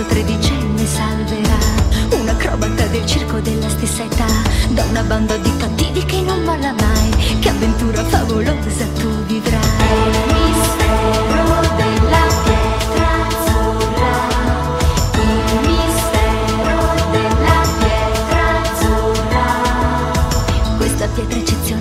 ragazzo tredicenne salverà. Un acrobata del circo della stessa età da una banda di cattivi che non molla mai che avventura favolosa tu vivrai. Il mistero della pietra pietra eccezionale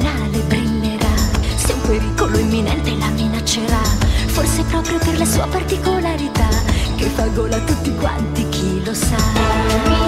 spaccagola tutti quanti, chi lo sa.